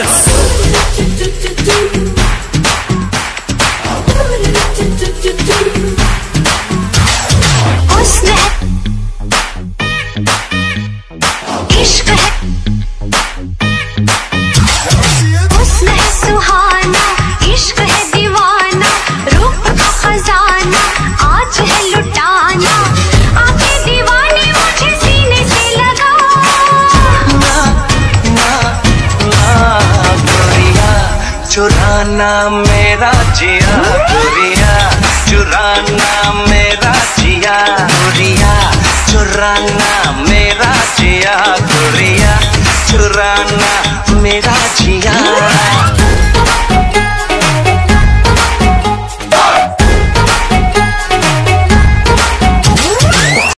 Yes! चुराना मेरा जिया गुरिया चुराना मेरा जिया गुरिया चुराना मेरा जिया गुरिया चुराना मेरा जिया।